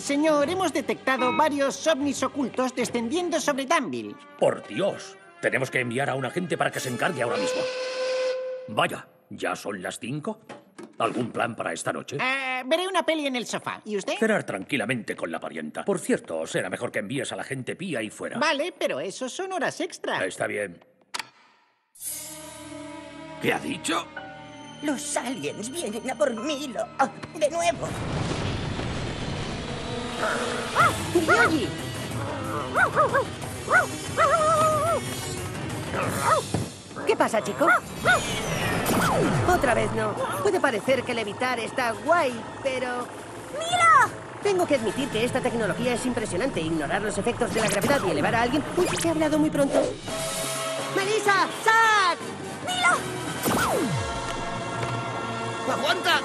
señor, hemos detectado varios ovnis ocultos descendiendo sobre Danville. Por Dios, tenemos que enviar a un agente para que se encargue ahora mismo. Vaya, ¿ya son las cinco? ¿Algún plan para esta noche? Eh, veré una peli en el sofá. ¿Y usted? Cenar tranquilamente con la parienta. Por cierto, será mejor que envíes a la gente pía y fuera. Vale, pero eso son horas extra. Está bien. ¿Qué ha dicho? Los aliens vienen a por mí, lo- ah, de nuevo. ¡Yogi! ¿Qué pasa, chico? Otra vez no. Puede parecer que levitar está guay, pero... ¡Mira! Tengo que admitir que esta tecnología es impresionante. Ignorar los efectos de la gravedad y elevar a alguien... Uy, he hablado muy pronto. ¡Melissa! ¡Zack! ¡Mira! ¡Aguanta!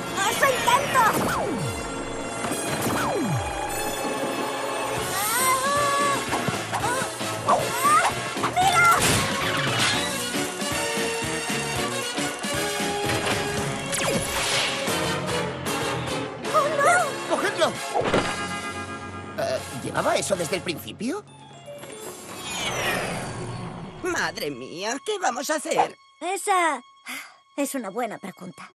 Eh, ¿Llevaba eso desde el principio? Madre mía, ¿qué vamos a hacer? Esa es una buena pregunta.